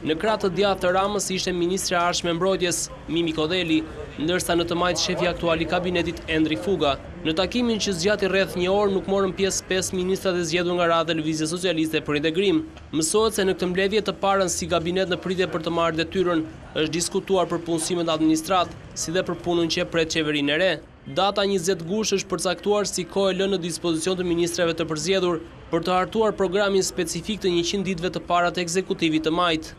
Në krah të djathtë të Ramës ishte ministrja e ardhshme e Mbrojtjes, Mimi Kodheli, ndërsa në të majtë shefi aktual i kabinetit, Endri Fuga. Në takimin që zgjati rreth një orë nuk morën pjesë pesë ministrat e zgjedhur nga radhët e Lëvizjes Socialiste për Integrim. Mësohet se në këtë mbledhje, të parën si kabinet në pritje për të marrë detyrën, është diskutuar për punësimet në administratë, si dhe për punën që e pret qeverinë e re. Data njëzet gusht është përcaktuar si kohë e lënë në dispozicion të ministrave të përzgjedhur për të hartuar programin specifik të njëqind ditëve të para të ekzekutivit të majtë.